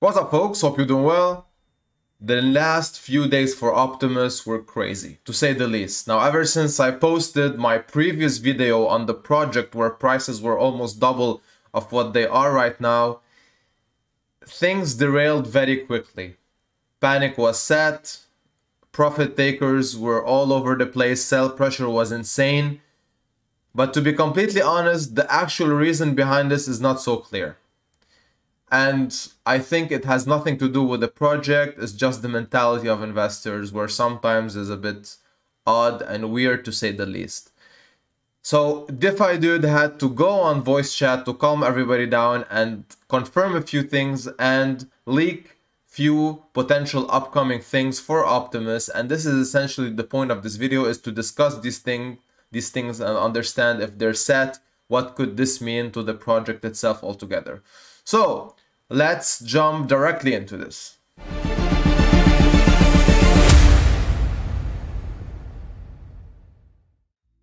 What's up folks, hope you're doing well. The last few days for Optimus were crazy, to say the least. Now ever since I posted my previous video on the project where prices were almost double of what they are right now, things derailed very quickly. Panic was set, profit takers were all over the place, sell pressure was insane. But to be completely honest, the actual reason behind this is not so clear and I think it has nothing to do with the project. It's just the mentality of investors, where sometimes is a bit odd and weird to say the least. So DeFi Dude had to go on voice chat to calm everybody down and confirm a few things and leak few potential upcoming things for Optimus. And this is essentially the point of this video is to discuss these thing, these things and understand if they're set, what could this mean to the project itself altogether. So let's jump directly into this.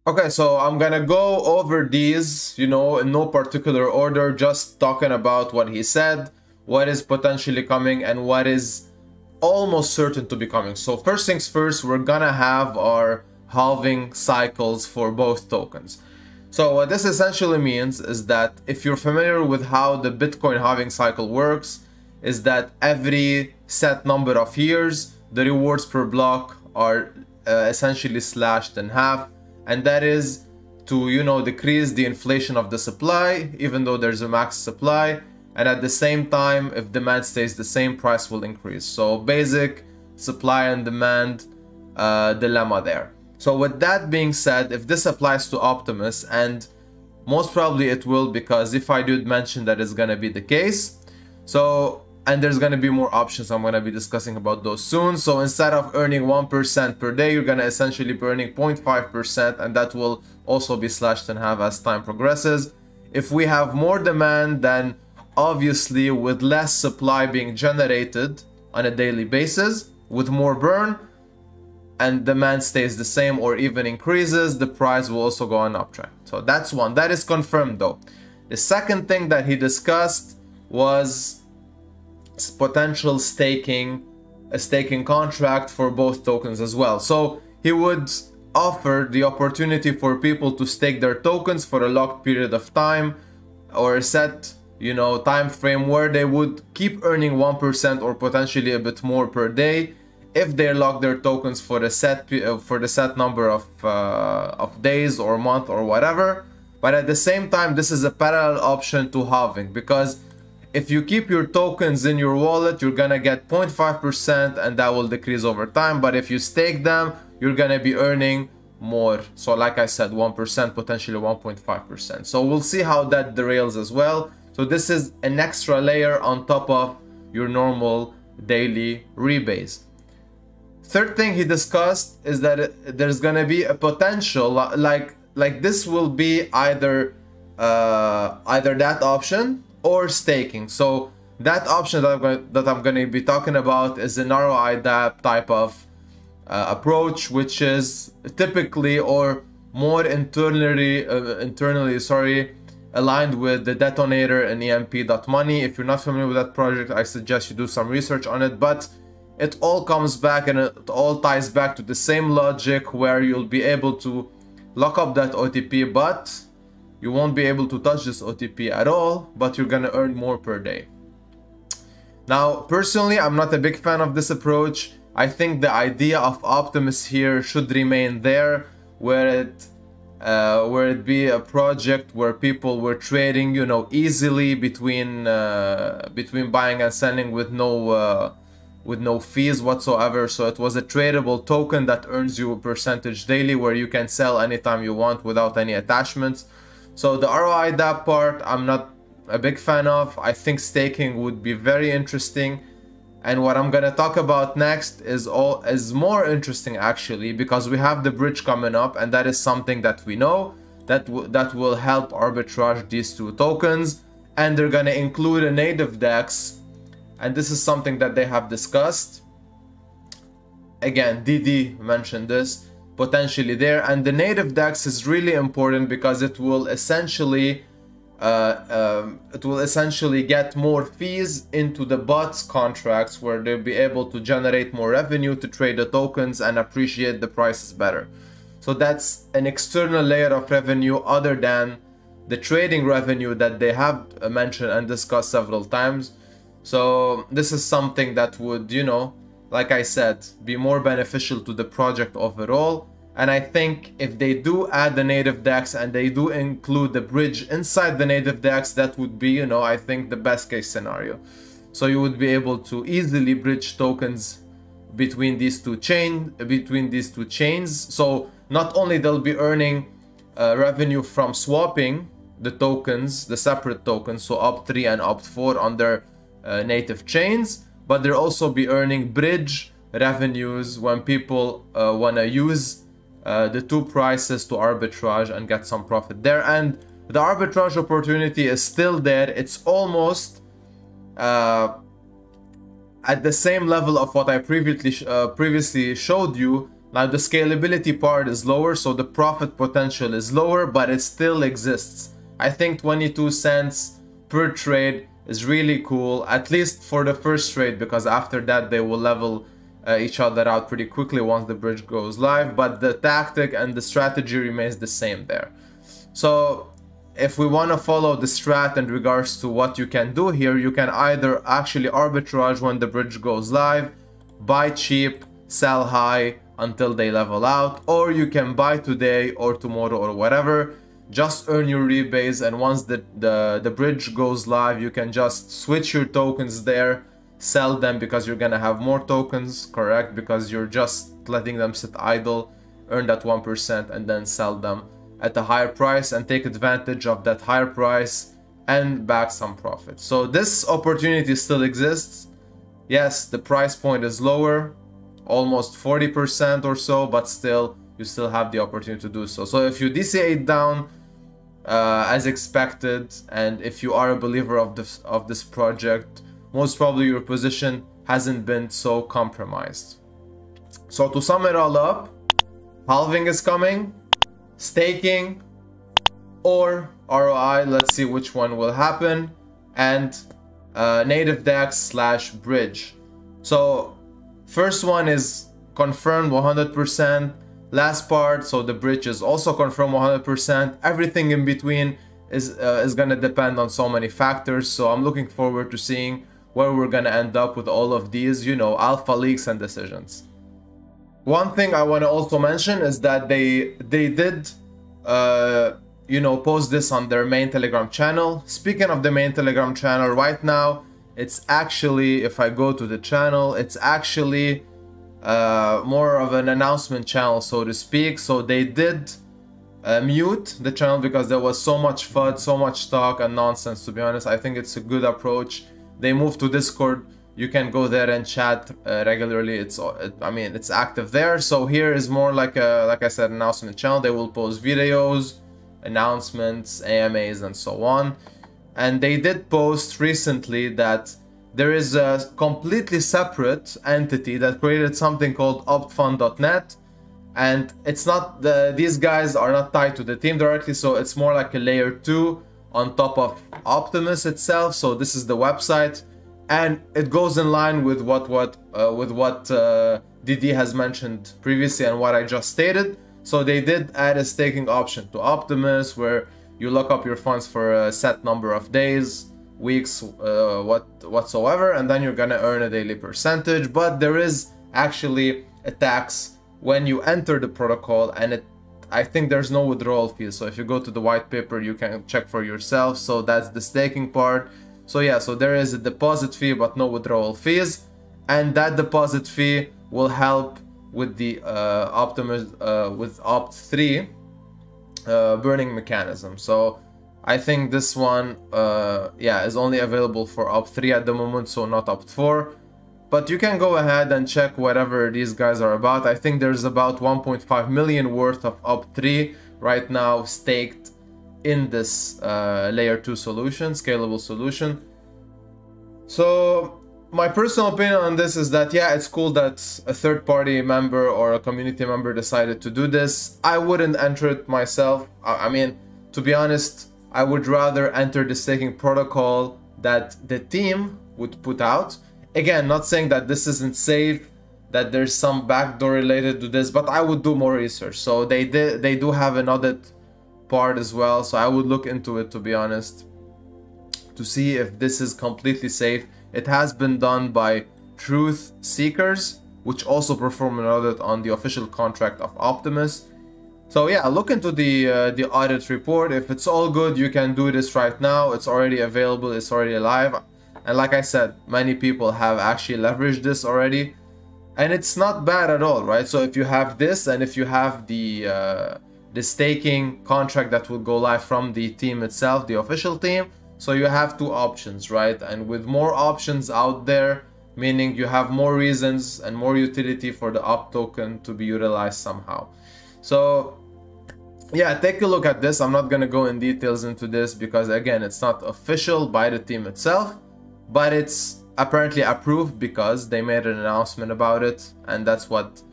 Okay, so I'm gonna go over these, you know, in no particular order, just talking about what he said, what is potentially coming, and what is almost certain to be coming. So first things first, we're gonna have our halving cycles for both tokens. So what this essentially means is that if you're familiar with how the Bitcoin halving cycle works, is that every set number of years, the rewards per block are uh, essentially slashed in half. And that is to, you know, decrease the inflation of the supply, even though there's a max supply. And at the same time, if demand stays the same, price will increase. So basic supply and demand uh, dilemma there. So with that being said, if this applies to Optimus, and most probably it will because if I did mention that it's gonna be the case, so and there's gonna be more options I'm gonna be discussing about those soon. So instead of earning 1% per day, you're gonna essentially be earning 0.5% and that will also be slashed in half as time progresses. If we have more demand, then obviously with less supply being generated on a daily basis, with more burn, and demand stays the same or even increases, the price will also go on uptrend. So that's one. That is confirmed though. The second thing that he discussed was potential staking, a staking contract for both tokens as well. So he would offer the opportunity for people to stake their tokens for a locked period of time or a set you know time frame where they would keep earning 1% or potentially a bit more per day if they lock their tokens for the set uh, for the set number of uh, of days or month or whatever but at the same time this is a parallel option to halving because if you keep your tokens in your wallet you're gonna get 0.5% and that will decrease over time but if you stake them you're gonna be earning more. So like I said 1% potentially 1.5% so we'll see how that derails as well. So this is an extra layer on top of your normal daily rebase Third thing he discussed is that there's gonna be a potential like like this will be either uh, either that option or staking. So that option that I'm going that I'm gonna be talking about is an ROIDApp type of uh, approach, which is typically or more internally uh, internally sorry aligned with the detonator and EMP.money. If you're not familiar with that project, I suggest you do some research on it. But it all comes back and it all ties back to the same logic where you'll be able to lock up that OTP but you won't be able to touch this OTP at all but you're gonna earn more per day. Now personally I'm not a big fan of this approach. I think the idea of Optimus here should remain there where it uh, where it be a project where people were trading you know easily between uh, between buying and selling with no uh, with no fees whatsoever. So it was a tradable token that earns you a percentage daily where you can sell anytime you want without any attachments. So the ROI that part, I'm not a big fan of. I think staking would be very interesting. And what I'm gonna talk about next is all is more interesting actually because we have the bridge coming up and that is something that we know that that will help arbitrage these two tokens and they're gonna include a native DEX and this is something that they have discussed again DD mentioned this potentially there and the native DEX is really important because it will essentially uh, um, it will essentially get more fees into the bots contracts where they'll be able to generate more revenue to trade the tokens and appreciate the prices better. So that's an external layer of revenue other than the trading revenue that they have mentioned and discussed several times. So this is something that would, you know, like I said, be more beneficial to the project overall and I think if they do add the native DEX and they do include the bridge inside the native DEX, that would be, you know, I think the best case scenario. So you would be able to easily bridge tokens between these two chain between these two chains. So not only they'll be earning uh, revenue from swapping the tokens, the separate tokens, so OP3 and OP4 on their uh, native chains, but they'll also be earning bridge revenues when people uh, want to use uh, the two prices to arbitrage and get some profit there. And the arbitrage opportunity is still there. It's almost uh, at the same level of what I previously uh, previously showed you. Now the scalability part is lower, so the profit potential is lower, but it still exists. I think 22 cents per trade is really cool, at least for the first trade, because after that they will level uh, each other out pretty quickly once the bridge goes live, but the tactic and the strategy remains the same there. So if we want to follow the strat in regards to what you can do here, you can either actually arbitrage when the bridge goes live, buy cheap, sell high until they level out, or you can buy today or tomorrow or whatever, just earn your rebase and once the, the, the bridge goes live, you can just switch your tokens there sell them because you're gonna have more tokens, correct? Because you're just letting them sit idle, earn that 1% and then sell them at a higher price and take advantage of that higher price and back some profit. So this opportunity still exists. Yes, the price point is lower, almost 40% or so, but still you still have the opportunity to do so. So if you DCA down uh, as expected and if you are a believer of this of this project, most probably your position hasn't been so compromised. So to sum it all up, halving is coming, staking, or ROI, let's see which one will happen, and uh, native DEX slash bridge. So first one is confirmed 100%, last part, so the bridge is also confirmed 100%, everything in between is, uh, is gonna depend on so many factors, so I'm looking forward to seeing where we're gonna end up with all of these, you know, alpha leaks and decisions. One thing I want to also mention is that they they did, uh, you know, post this on their main Telegram channel. Speaking of the main Telegram channel, right now it's actually, if I go to the channel, it's actually uh, more of an announcement channel, so to speak. So they did uh, mute the channel because there was so much FUD, so much talk and nonsense. To be honest, I think it's a good approach. They moved to discord. You can go there and chat uh, regularly. It's i mean it's active there. So here is more like a like i said announcement channel. They will post videos announcements amas and so on. And they did post recently that there is a completely separate entity that created something called optfund.net and it's not the these guys are not tied to the team directly so it's more like a layer 2 on top of Optimus itself. So this is the website, and it goes in line with what what uh, with what uh, DD has mentioned previously and what I just stated. So they did add a staking option to Optimus, where you lock up your funds for a set number of days, weeks, uh, what whatsoever, and then you're gonna earn a daily percentage. But there is actually a tax when you enter the protocol, and it I think there's no withdrawal fee. So if you go to the white paper, you can check for yourself. So that's the staking part. So yeah, so there is a deposit fee, but no withdrawal fees. And that deposit fee will help with the uh, Optimus, uh, with Opt3 uh, burning mechanism. So I think this one, uh, yeah, is only available for Opt3 at the moment, so not Opt4. But you can go ahead and check whatever these guys are about. I think there's about 1.5 million worth of OP3 right now staked in this uh, layer 2 solution, scalable solution. So my personal opinion on this is that yeah, it's cool that a third party member or a community member decided to do this. I wouldn't enter it myself. I mean, to be honest, I would rather enter the staking protocol that the team would put out. Again, not saying that this isn't safe, that there's some backdoor related to this, but I would do more research. So they did they do have an audit part as well, so I would look into it to be honest to see if this is completely safe. It has been done by Truth Seekers, which also perform an audit on the official contract of Optimus. So yeah, look into the uh, the audit report. If it's all good, you can do this right now. It's already available. It's already live. And like I said, many people have actually leveraged this already. And it's not bad at all, right? So if you have this and if you have the uh, the staking contract that will go live from the team itself, the official team, so you have two options, right? And with more options out there, meaning you have more reasons and more utility for the op token to be utilized somehow. So yeah, take a look at this. I'm not gonna go in details into this because again, it's not official by the team itself, but it's apparently approved because they made an announcement about it, and that's what.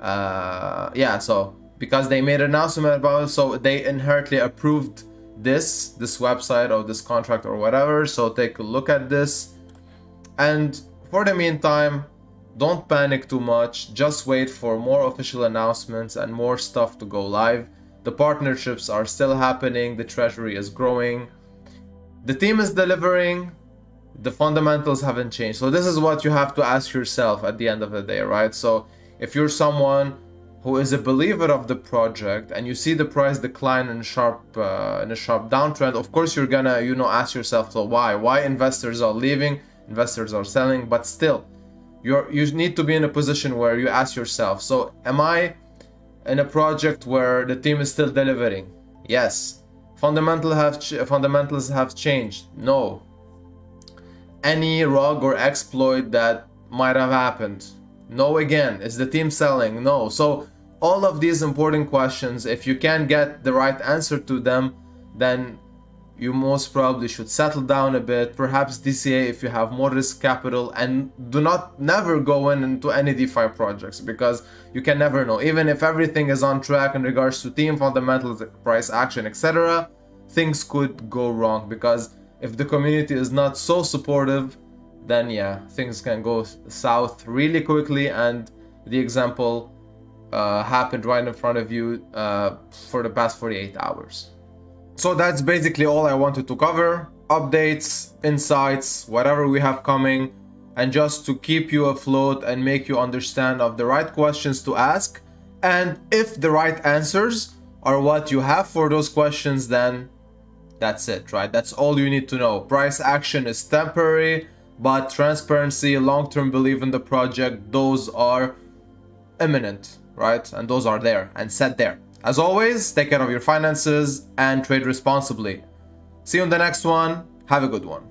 Uh, yeah, so because they made an announcement about it, so they inherently approved this this website or this contract or whatever. So take a look at this, and for the meantime, don't panic too much. Just wait for more official announcements and more stuff to go live. The partnerships are still happening, the treasury is growing, the team is delivering, the fundamentals haven't changed. So this is what you have to ask yourself at the end of the day, right? So if you're someone who is a believer of the project and you see the price decline in sharp uh, in a sharp downtrend, of course you're gonna you know ask yourself, so why? Why investors are leaving, investors are selling, but still, you're you need to be in a position where you ask yourself, so am I in a project where the team is still delivering? Yes. Fundamental have fundamentals have changed. No. Any rug or exploit that might have happened. No again. Is the team selling? No. So all of these important questions, if you can get the right answer to them, then you most probably should settle down a bit, perhaps DCA if you have more risk capital, and do not never go in into any DeFi projects because you can never know. Even if everything is on track in regards to team fundamentals, price action, etc., things could go wrong because if the community is not so supportive, then yeah, things can go south really quickly. And the example uh, happened right in front of you uh, for the past 48 hours. So that's basically all I wanted to cover. Updates, insights, whatever we have coming, and just to keep you afloat and make you understand of the right questions to ask. And if the right answers are what you have for those questions, then that's it, right? That's all you need to know. Price action is temporary, but transparency, long-term belief in the project, those are imminent, right? And those are there and set there. As always, take care of your finances and trade responsibly. See you in the next one. Have a good one.